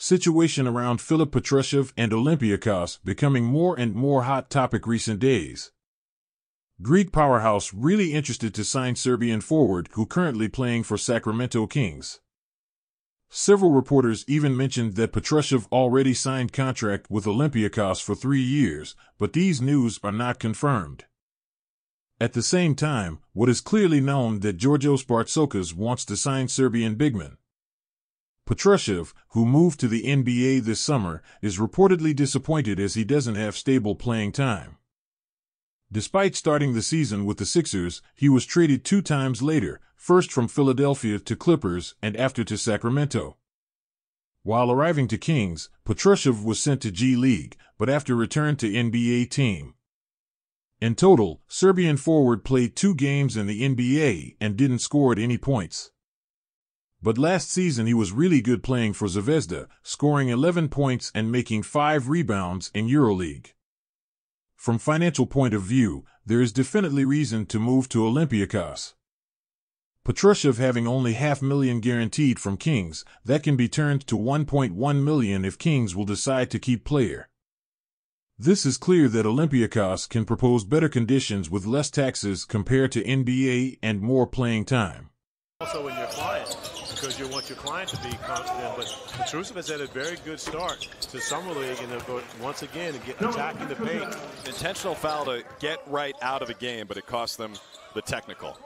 Situation around Filip Petrusev and Olympiakos becoming more and more hot topic recent days. Greek powerhouse really interested to sign Serbian forward who currently playing for Sacramento Kings. Several reporters even mentioned that Petrusev already signed contract with Olympiakos for three years, but these news are not confirmed. At the same time, what is clearly known that Georgios Bartzokas wants to sign Serbian bigman. Petrusev, who moved to the NBA this summer, is reportedly disappointed as he doesn't have stable playing time. Despite starting the season with the Sixers, he was traded two times later, first from Philadelphia to Clippers and after to Sacramento. While arriving to Kings, Petrusev was sent to G League, but after returned to NBA team. In total, Serbian forward played two games in the NBA and didn't score at any points. But last season he was really good playing for Zvezda, scoring 11 points and making 5 rebounds in EuroLeague. From financial point of view, there is definitely reason to move to Olympiacos. Petrusev having only half million guaranteed from Kings, that can be turned to 1.1 million if Kings will decide to keep player. This is clear that Olympiacos can propose better conditions with less taxes compared to NBA and more playing time. Also in your client, because you want your client to be confident. But Petrusev has had a very good start to Summer League, and once again, get attacking the paint. Intentional foul to get right out of the game, but it cost them the technical.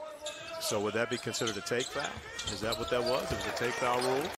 So would that be considered a take foul? Is that what that was? It was a take foul rule?